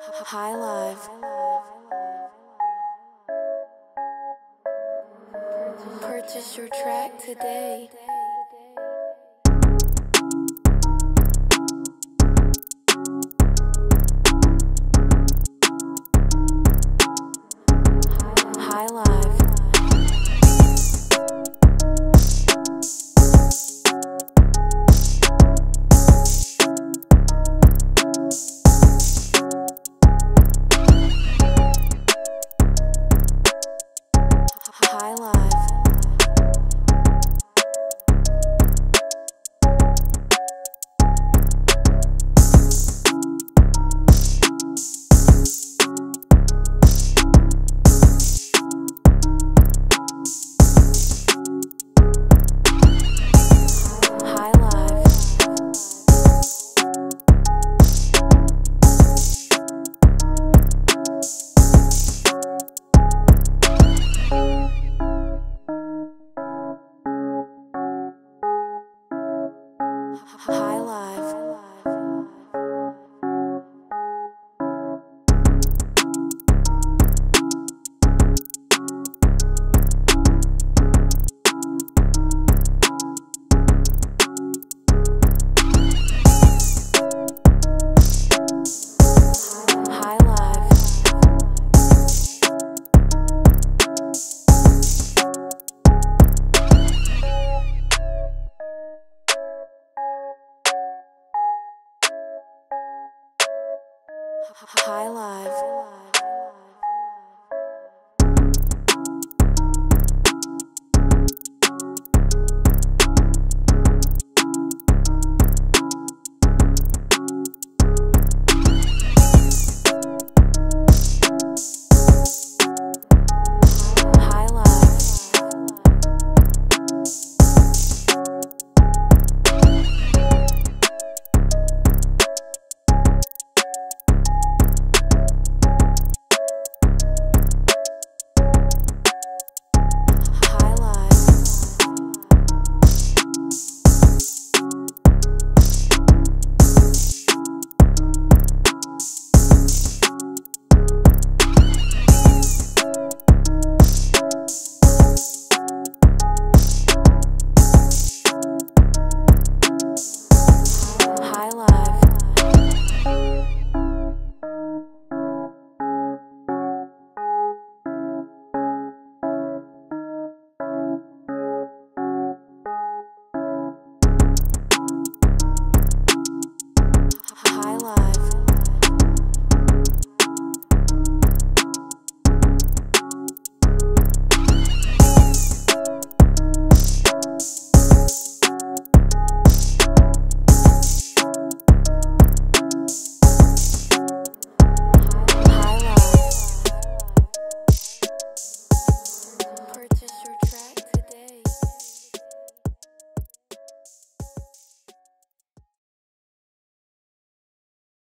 High Live. Purchase your track today. High Live.